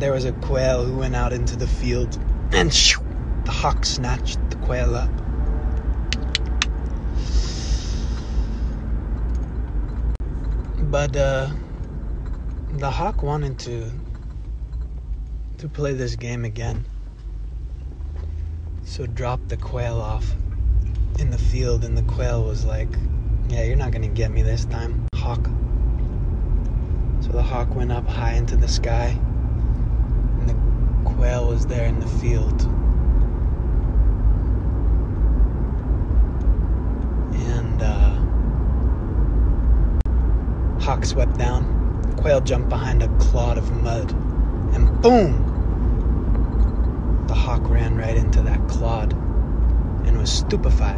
there was a quail who went out into the field and shoo, the hawk snatched the quail up. But uh, the hawk wanted to to play this game again. So dropped the quail off in the field and the quail was like, "Yeah, you're not to get me this time, hawk." So the hawk went up high into the sky was there in the field. And uh, hawk swept down. Quail jumped behind a clod of mud, and boom! The hawk ran right into that clod and was stupefied.